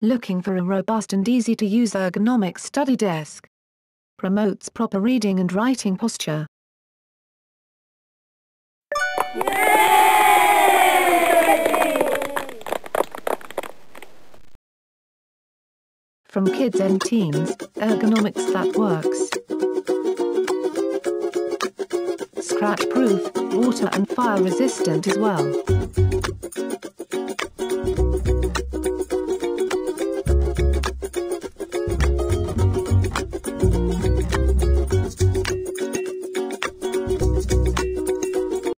Looking for a robust and easy-to-use ergonomic study desk. Promotes proper reading and writing posture. From Kidznteenz, ergonomics that works. Scratch-proof, water and fire resistant as well.